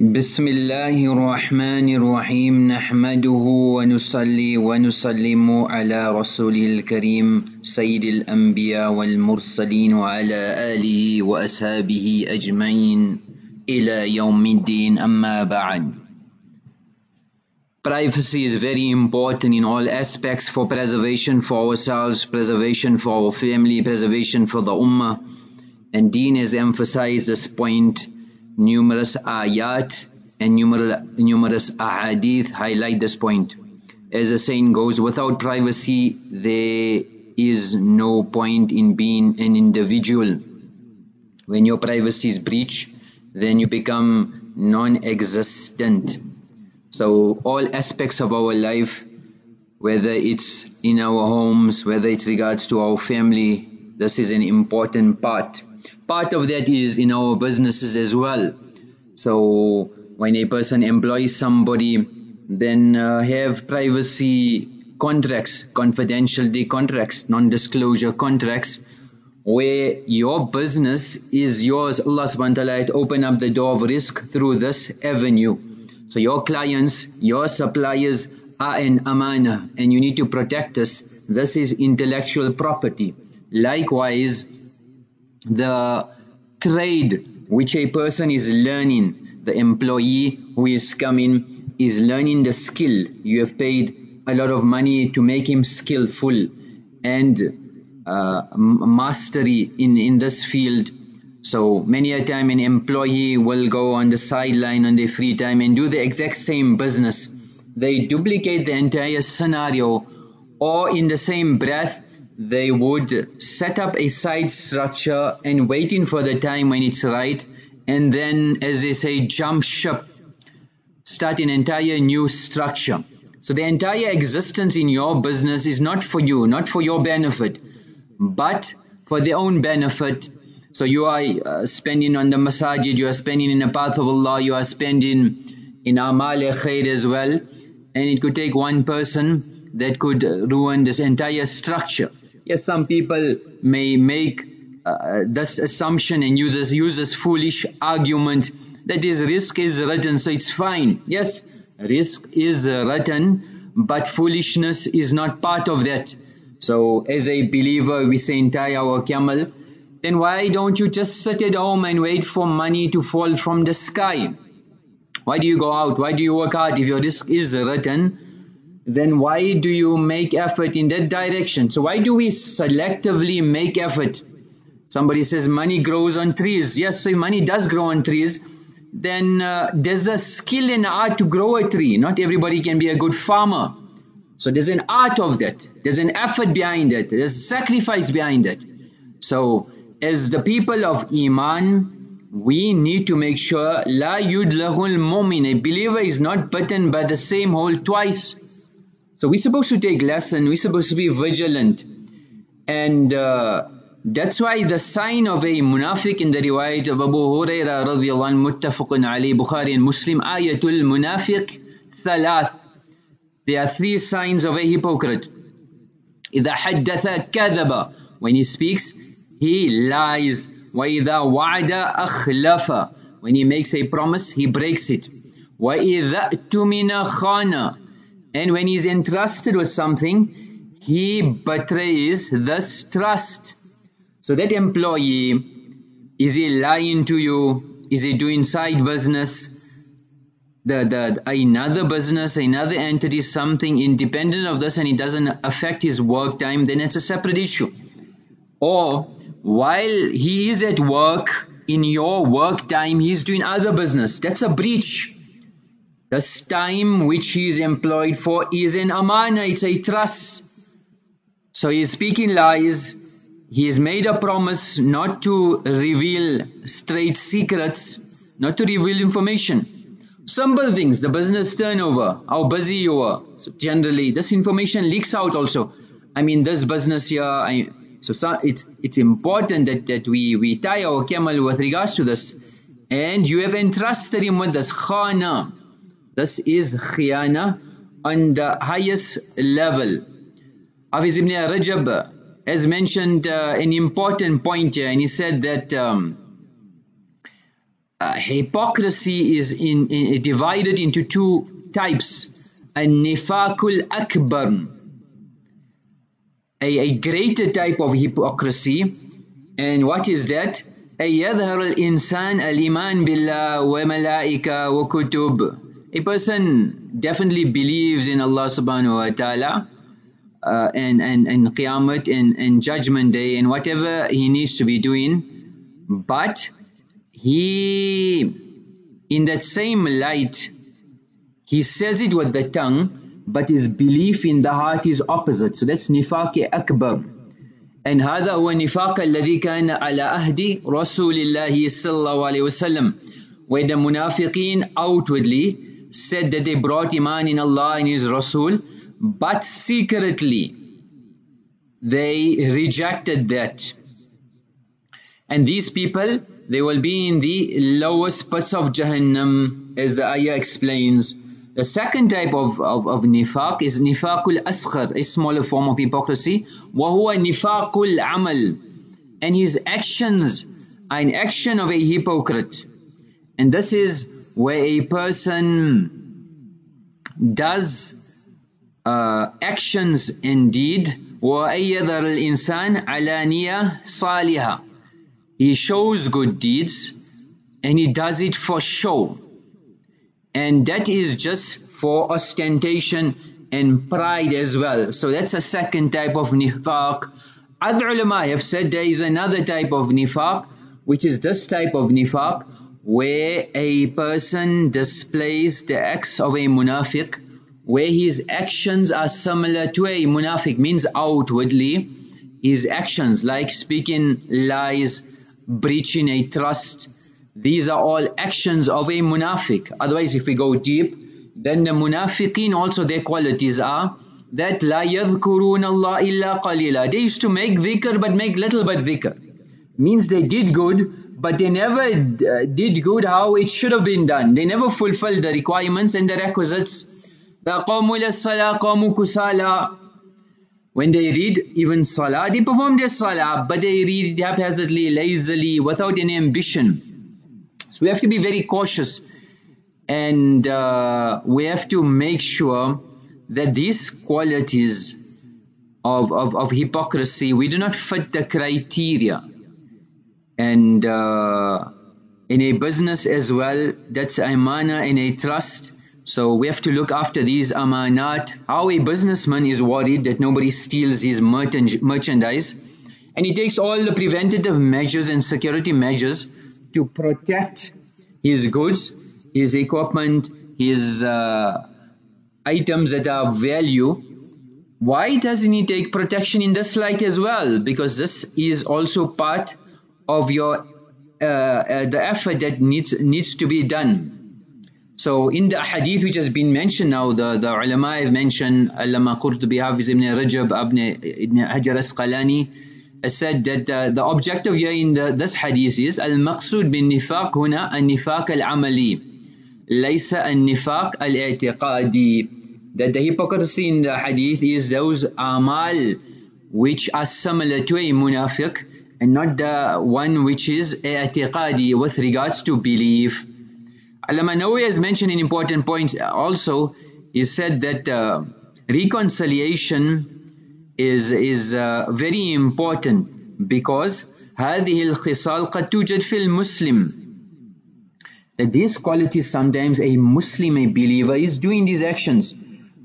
بسم الله الرحمن الرحيم نحمده ونصلي ونسلم على رسوله الكريم سيد الأنبياء والمرسلين وعلى آله وأصحابه أجمعين إلى يوم الدين أما بعد Privacy is very important in all aspects for preservation for ourselves, preservation for our family, preservation for the ummah. And Deen has emphasized this point numerous ayat and numerous ahadith highlight this point. As the saying goes, without privacy there is no point in being an individual. When your privacy is breached, then you become non-existent. So all aspects of our life, whether it's in our homes, whether it's regards to our family, this is an important part. Part of that is in our businesses as well. So when a person employs somebody, then uh, have privacy contracts, confidentiality contracts, non-disclosure contracts, where your business is yours. Allah subhanahu wa ta'ala open up the door of rizq through this avenue. So your clients, your suppliers are an amana and you need to protect this. This is intellectual property. Likewise, the trade which a person is learning, the employee who is coming is learning the skill. You have paid a lot of money to make him skillful and uh, mastery in, in this field. So many a time an employee will go on the sideline on their free time and do the exact same business. They duplicate the entire scenario or in the same breath they would set up a side structure and waiting for the time when it's right and then as they say jump ship start an entire new structure. So the entire existence in your business is not for you not for your benefit but for their own benefit. So you are uh, spending on the masajid you are spending in the path of Allah you are spending in amal khair as well. And it could take one person that could ruin this entire structure Yes, some people may make uh, this assumption and use this, use this foolish argument that is rizq is written so it's fine. Yes, rizq is written but foolishness is not part of that. So as a believer we say tie our camel then why don't you just sit at home and wait for money to fall from the sky? Why do you go out? Why do you work hard if your rizq is written? Then why do you make effort in that direction? So why do we selectively make effort? Somebody says money grows on trees. Yes, so money does grow on trees. Then uh, there's a skill and art to grow a tree. Not everybody can be a good farmer. So there's an art of that. There's an effort behind it. There's sacrifice behind it. So as the people of Iman, we need to make sure La yudlahul mu'min. A believer is not bitten by the same hole twice. So we're supposed to take lesson, we're supposed to be vigilant. And uh, that's why the sign of a munafiq in the riwayat of Abu Huraira radiallahu anhu muttafaqun Ali Bukhari and Muslim ayatul munafiq thalath. There are three signs of a hypocrite. إذا حدث كذب When he speaks, he lies. وإذا وعد أخلف When he makes a promise, he breaks it. وإذا اؤتمن خان and when he's entrusted with something, he betrays this trust. So that employee, is he lying to you? Is he doing side business? The, the another business, another entity, something independent of this and it doesn't affect his work time, then it's a separate issue. Or while he is at work, in your work time, he's doing other business. That's a breach. This time which he is employed for is an amana, it's a trust. So he is speaking lies, he has made a promise not to reveal straight secrets, not to reveal information. Simple things, the business turnover, how busy you are. So generally, this information leaks out also. I mean, this business here, I, so, so it's it's important that, that we, we tie our camel with regards to this. And you have entrusted him with this khana. This is khiyana on the highest level. Hafiz ibn Rajab has mentioned uh, an important point here and he said that um, uh, hypocrisy is in, in, divided into two types. An-nifakul akbar, a, a greater type of hypocrisy. And what is that? أن يظهر الإنسان الإيمان بالله وملائكة وكتب A person definitely believes in Allah subhanahu wa ta'ala uh, and, and, and Qiyamah and, and Judgment Day and whatever he needs to be doing. But he, in that same light, he says it with the tongue, but his belief in the heart is opposite. So that's nifaq akbar. And هذا هو النفاق الذي كان على أهد رسول الله صلى الله عليه وسلم where the munafiqeen outwardly said that they brought iman in Allah and His Rasul but secretly they rejected that and these people they will be in the lowest parts of Jahannam as the ayah explains the second type of, of, of nifaq is nifaqul asghar, a smaller form of hypocrisy. وَهُوَ nifaqul amal. And his actions are an action of a hypocrite. And this is where a person does uh, actions indeed وَأَيَّذَرَ الْإِنسَانِ عَلَانِيَةً صَالِحًا He shows good deeds and he does it for show and that is just for ostentation and pride as well. So that's a second type of nifaq. Other ulama have said there is another type of nifaq, which is this type of nifaq, where a person displays the acts of a munafiq, where his actions are similar to a munafiq, means outwardly, his actions like speaking lies, breaching a trust, these are all actions of a munafiq. Otherwise, if we go deep, then the munafiqeen also their qualities are that la yadhkurun Allah illa qalila. They used to make dhikr but make little but dhikr. Means they did good, but they never uh, did good how it should have been done. They never fulfilled the requirements and the requisites. When they read even salah, they perform their salah, but they read haphazardly, lazily, without any ambition. So we have to be very cautious and uh, we have to make sure that these qualities of, of, of hypocrisy, we do not fit the criteria. And uh, in a business as well, that's amana in a trust. So we have to look after these amanat. How a businessman is worried that nobody steals his merchandise. And he takes all the preventative measures and security measures to protect his goods, his equipment, his uh, items that are value, why doesn't he take protection in this light as well? Because this is also part of your uh, uh, the effort that needs needs to be done. So in the hadith which has been mentioned now, the, the ulama have mentioned Allama Qurtubi Hafiz ibn Rajab ibn, ibn Hajar Asqalani said that uh, the objective here in the, this hadith is Al-Maqsud bin Nifaq huna Al-Nifaq Al-Amali Laysa Al-Nifaq Al-I'tiqadi That the hypocrisy in the hadith is those amal which are similar to a munafiq and not the one which is i'tiqadi with regards to belief. Allama Nawawi has mentioned an important point also. He said that uh, reconciliation is is uh, very important because هذه الخصال قد توجد في المسلم that these qualities sometimes a Muslim, a believer is doing these actions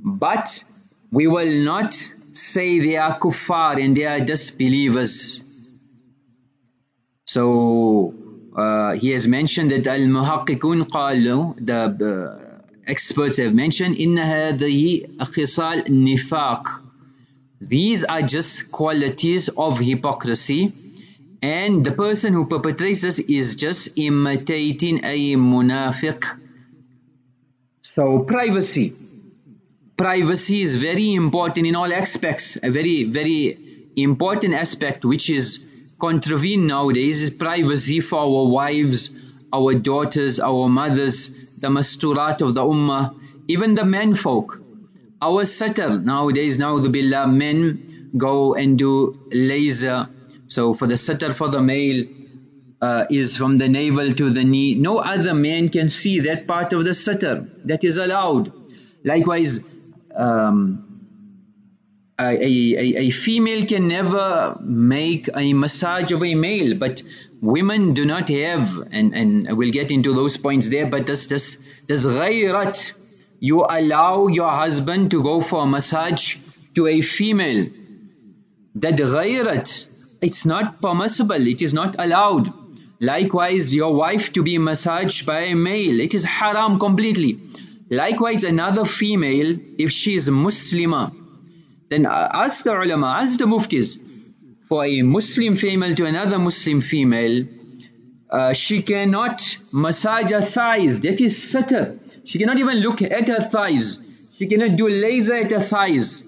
but we will not say they are kuffar and they are disbelievers so uh, he has mentioned that al-muhaqqiqun qalu, the uh, experts have mentioned, inna hadhihi khisal nifaq. These are just qualities of hypocrisy and the person who perpetrates this is just imitating a munafiq. So privacy. Privacy is very important in all aspects, a very, very important aspect which is contravened nowadays is privacy for our wives, our daughters, our mothers, the masturat of the ummah, even the men folk our satar nowadays now the billah men go and do laser so for the satar for the male uh, is from the navel to the knee. No other man can see that part of the satr. That is allowed. Likewise, um, a, a, a, female can never make a massage of a male, but women do not have, and, and we'll get into those points there, but this, this, this ghayrat, you allow your husband to go for a massage to a female. That ghayrat, it's not permissible, it is not allowed. Likewise, your wife to be massaged by a male, it is haram completely. Likewise, another female, if she is Muslimah, then ask the ulama, ask the muftis, for a Muslim female to another Muslim female, uh, she cannot massage her thighs. That is satr. She cannot even look at her thighs. She cannot do laser at her thighs.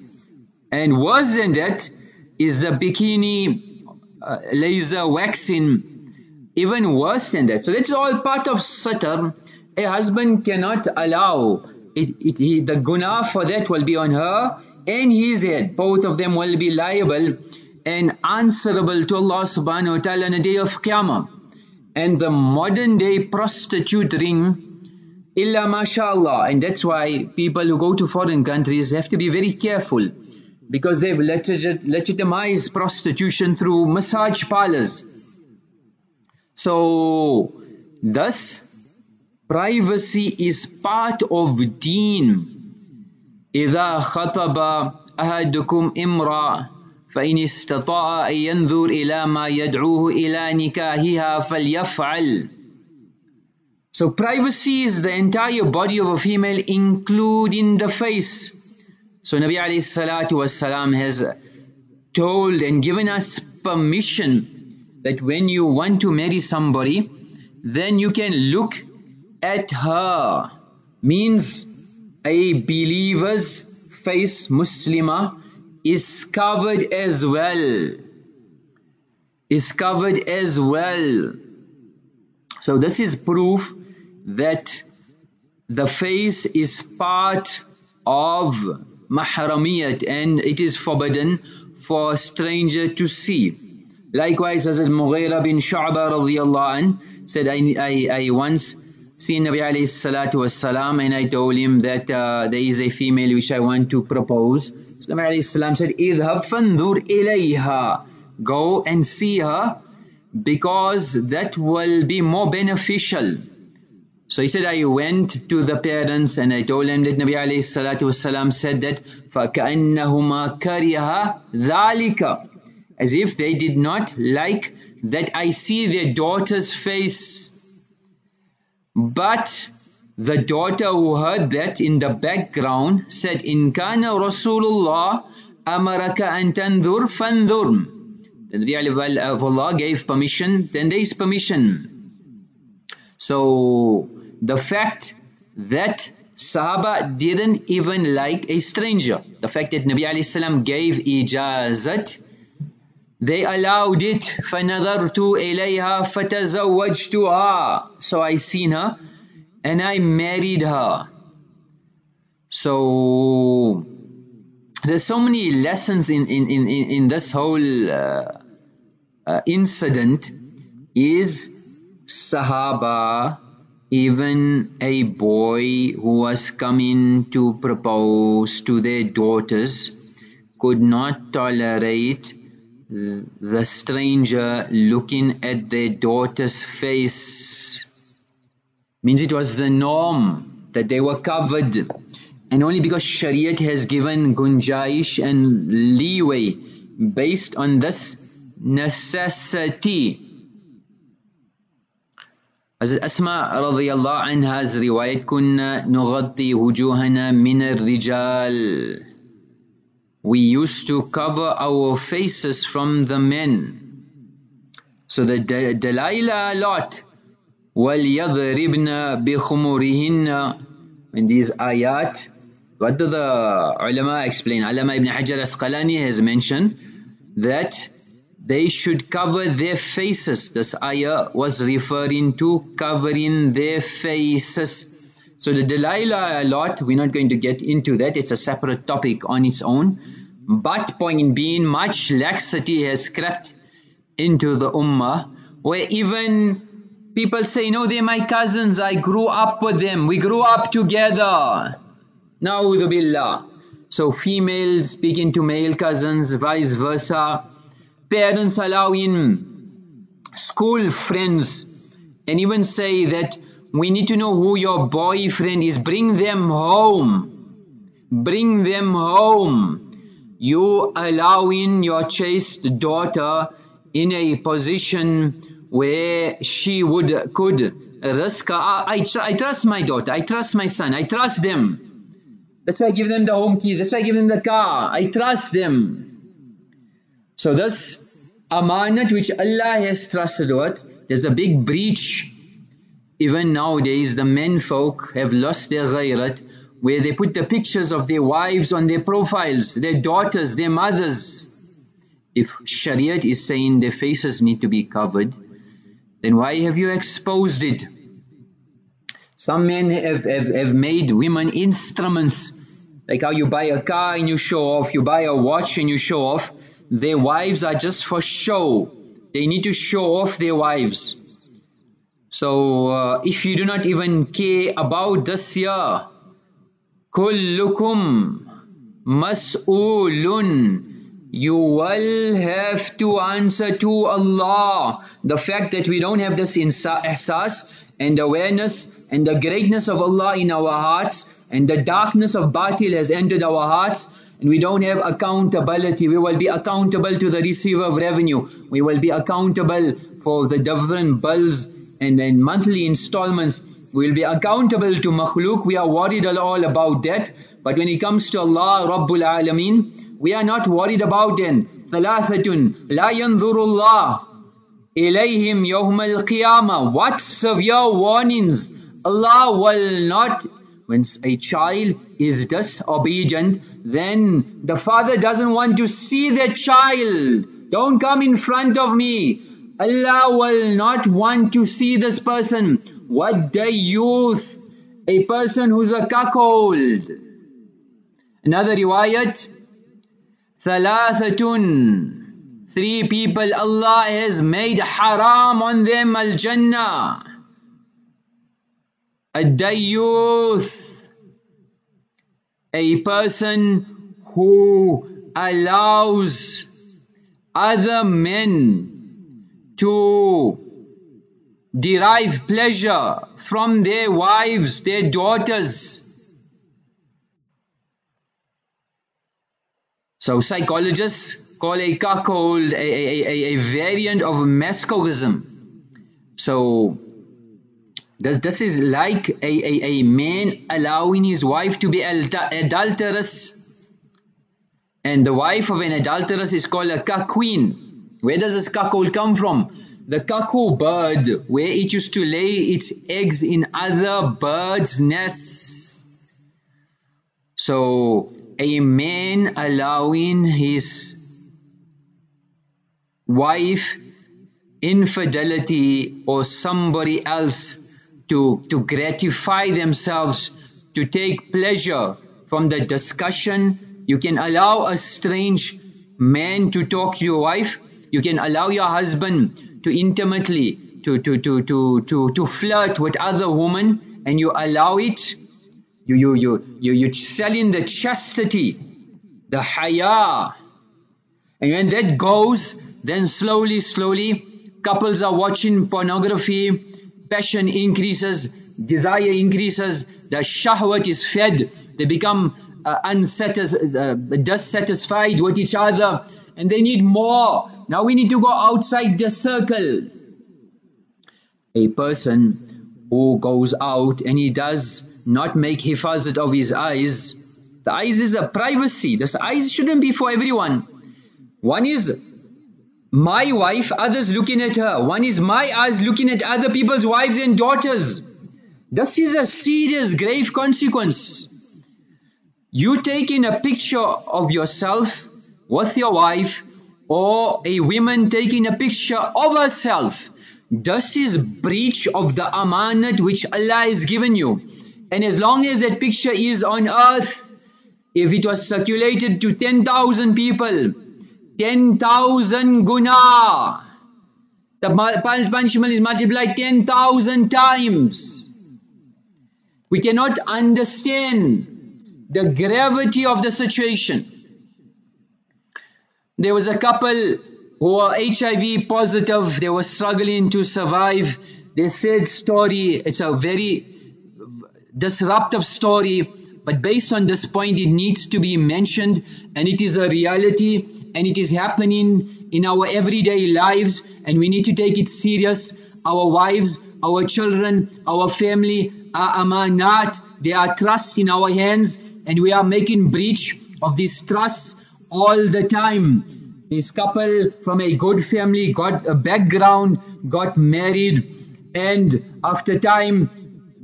And worse than that is the bikini uh, laser waxing. Even worse than that. So that's all part of satr. A husband cannot allow it, it, he, the guna for that will be on her and his head. Both of them will be liable and answerable to Allah subhanahu wa ta'ala on the day of Qiyamah. And the modern day prostitute ring, illa mashallah. And that's why people who go to foreign countries have to be very careful because they've legit legitimized prostitution through massage parlors. So, thus, privacy is part of deen. إذا خطب أحدكم امرأة فإن استطاع أن ينظر إلى ما يدعوه إلى نكاهها فليفعل So privacy is the entire body of a female including the face. So Nabi alayhi salatu wasalam has told and given us permission that when you want to marry somebody then you can look at her means a believer's face Muslimah is covered as well. Is covered as well. So this is proof that the face is part of mahramiyat and it is forbidden for a stranger to see. Likewise, as Mughira bin Shu'ba radiallahu an said, I, I, I once seen Nabi alayhi salatu wasalam and I told him that uh, there is a female which I want to propose. So Nabi alayhi salam said, اِذْهَبْ فَانْذُرْ إِلَيْهَا Go and see her because that will be more beneficial. So he said, I went to the parents and I told them that Nabi alayhi salatu wasalam said that فَكَأَنَّهُمَا كَرِهَا ذَلِكَ As if they did not like that I see their daughter's face but the daughter who heard that in the background said, In kana Rasulullah amaraka an tandur fandur. Then the of uh, Allah gave permission, then there is permission. So the fact that Sahaba didn't even like a stranger, the fact that Nabi gave ijazat, they allowed it فَنَظَرْتُ إِلَيْهَا فَتَزَوَّجْتُهَا So I seen her and I married her. So there's so many lessons in, in, in, in this whole uh, uh, incident is Sahaba, even a boy who was coming to propose to their daughters could not tolerate the stranger looking at their daughter's face means it was the norm that they were covered. And only because Shariat has given gunjaish and leeway based on this necessity Hazrat Asma radiyallahu anha's riwayat kunna nughatti wujuhana min al-rijal we used to cover our faces from the men. So the Dalilah lot وَلْيَضْرِبْنَ بِخُمُرِهِنَّ In these ayat, what do the ulama explain? Ulama ibn Hajar Asqalani has mentioned that they should cover their faces. This ayah was referring to covering their faces. So the Dalilah lot, we're not going to get into that. It's a separate topic on its own. But point being, much laxity has crept into the ummah where even people say, no, they're my cousins, I grew up with them, we grew up together. Na'udhu billah. So females speaking to male cousins, vice versa. Parents allowing school friends and even say that we need to know who your boyfriend is. Bring them home. Bring them home. You allowing your chaste daughter in a position where she would could risk. I, I, I trust my daughter. I trust my son. I trust them. That's why I give them the home keys. That's why I give them the car. I trust them. So this amanat which Allah has trusted with, there's a big breach. Even nowadays, the men folk have lost their ghayrat, where they put the pictures of their wives on their profiles, their daughters, their mothers. If Shariat is saying their faces need to be covered, then why have you exposed it? Some men have, have, have made women instruments, like how you buy a car and you show off, you buy a watch and you show off. Their wives are just for show. They need to show off their wives. So uh, if you do not even care about this year, كلكم مسؤول you will have to answer to Allah. The fact that we don't have this ihsas and awareness and the greatness of Allah in our hearts and the darkness of batil has entered our hearts and we don't have accountability. We will be accountable to the receiver of revenue. We will be accountable for the different bills and, and monthly installments. We will be accountable to makhluk. We are worried all about that. But when it comes to Allah, Rabbul Alameen, we are not worried about them. ثلاثة لا ينظر الله إليهم يوم القيامة. What severe warnings. Allah will not when a child is disobedient, then the father doesn't want to see that child. Don't come in front of me. Allah will not want to see this person. What the youth? A person who's a cuckold. Another riwayat. Thalathatun. Three people Allah has made haram on them al-Jannah. A-dayyuth. A person who allows other men to derive pleasure from their wives, their daughters. So psychologists call a cuckold a, a, a, a variant of masochism. So this, this is like a, a, a man allowing his wife to be adulterous. And the wife of an adulteress is called a cuckquean. Where does this cuckold come from? The cuckoo bird, where it used to lay its eggs in other birds' nests. So, a man allowing his wife infidelity or somebody else to, to gratify themselves, to take pleasure from the discussion. You can allow a strange man to talk to your wife. You can allow your husband to intimately to to to to to to flirt with other women and you allow it you you you you you selling the chastity the haya. And when that goes then slowly slowly couples are watching pornography passion increases desire increases the shahwat is fed they become uh, unsatisfied uh, dissatisfied with each other and they need more now we need to go outside the circle. A person who goes out and he does not make hifazat of his eyes, the eyes is a privacy. The eyes shouldn't be for everyone. One is my wife, others looking at her. One is my eyes looking at other people's wives and daughters. This is a serious, grave consequence. You taking a picture of yourself with your wife or a woman taking a picture of herself. This is breach of the amanat which Allah has given you. And as long as that picture is on earth, if it was circulated to 10,000 people, 10,000 guna. The punishment is multiplied 10,000 times. We cannot understand the gravity of the situation. There was a couple who were HIV positive, they were struggling to survive. They said story, it's a very disruptive story, but based on this point, it needs to be mentioned and it is a reality and it is happening in our everyday lives and we need to take it serious. Our wives, our children, our family are amanat. They are trust in our hands and we are making breach of this trust all the time. This couple from a good family got a background, got married and after time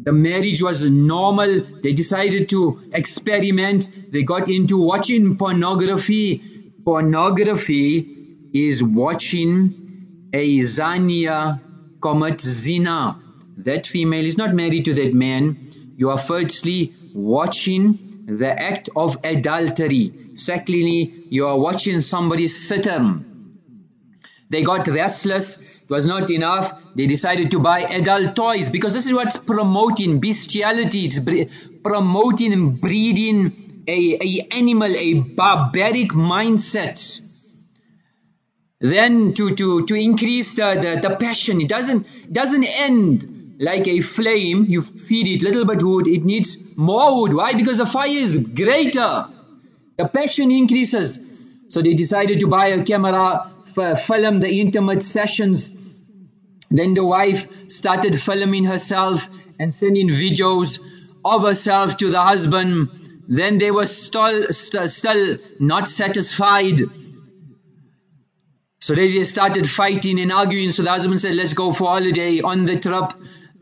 the marriage was normal. They decided to experiment. They got into watching pornography. Pornography is watching a zania commit zina. That female is not married to that man. You are firstly watching the act of adultery. Secondly, you are watching somebody's sitter. They got restless it was not enough. They decided to buy adult toys because this is what's promoting bestiality. It's promoting and breeding a, a animal, a barbaric mindset. Then to, to, to increase the, the, the passion, it doesn't, doesn't end like a flame. You feed it little bit wood, it needs more wood. Why? Because the fire is greater. The passion increases. So they decided to buy a camera film the intimate sessions. Then the wife started filming herself and sending videos of herself to the husband. Then they were still, st still not satisfied. So they started fighting and arguing. So the husband said, let's go for holiday on the trip.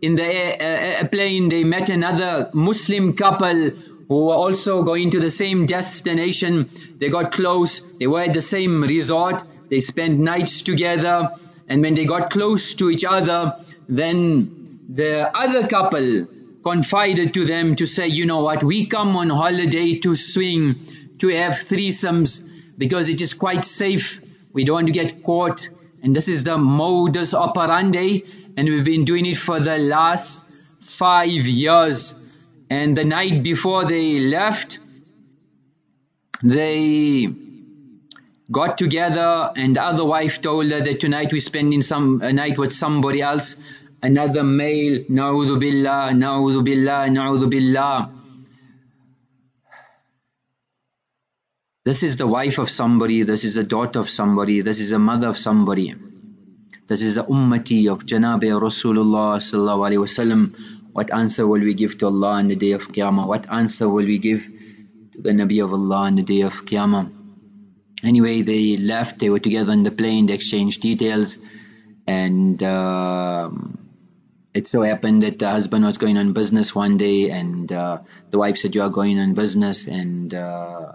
In the airplane, they met another Muslim couple who were also going to the same destination. They got close. They were at the same resort. They spent nights together and when they got close to each other, then the other couple confided to them to say, you know what, we come on holiday to swing, to have threesomes because it is quite safe. We don't want to get caught. And this is the modus operandi and we've been doing it for the last five years. And the night before they left, they got together and the other wife told her that tonight we're spending some a night with somebody else another male na'udhu billah na'udhu billah na'udhu billah this is the wife of somebody this is the daughter of somebody this is the mother of somebody. This is the ummati of Janab Rasulullah sallallahu alaihi wasallam what answer will we give to Allah on the day of Qiyamah? What answer will we give to the Nabi of Allah on the day of Qiyamah? Anyway they left they were together in the plane they exchanged details and um, it so happened that the husband was going on business one day and uh, the wife said you are going on business and uh,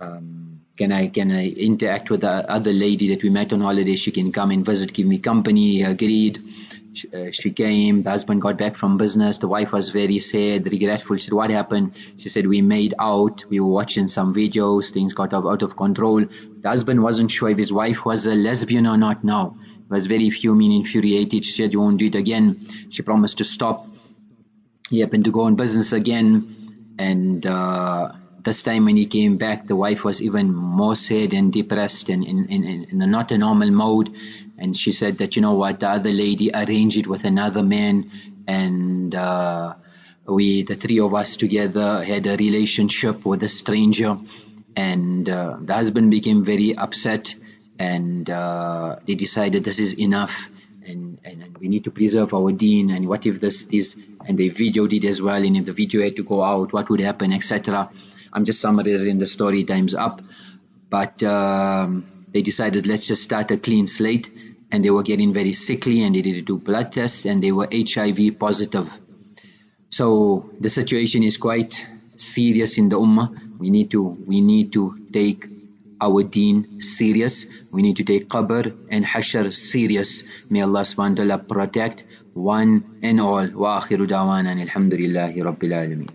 um, can I can I interact with the other lady that we met on holiday? She can come and visit give me company agreed. She, uh, she came the husband got back from business the wife was very sad regretful she said what happened? She said we made out we were watching some videos things got out of control. The husband wasn't sure if his wife was a lesbian or not now. He was very fuming infuriated. She said you won't do it again. She promised to stop. He happened to go on business again and uh, this time when he came back the wife was even more sad and depressed and in, in, in, in not a normal mode. And she said that you know what? The other lady arranged it with another man and uh, we the three of us together had a relationship with a stranger. And uh, the husband became very upset and uh, they decided this is enough and, and, and, we need to preserve our deen and what if this is and they videoed it as well and if the video had to go out what would happen etc I'm just summarizing the story times up but um, they decided let's just start a clean slate and they were getting very sickly and they did do blood tests and they were HIV positive. So the situation is quite serious in the ummah. We need to we need to take our deen serious. We need to take qabr and hashr serious. May Allah subhanahu wa ta'ala protect one and all. Wa akhiru dawana alhamdulillahi rabbil alameen.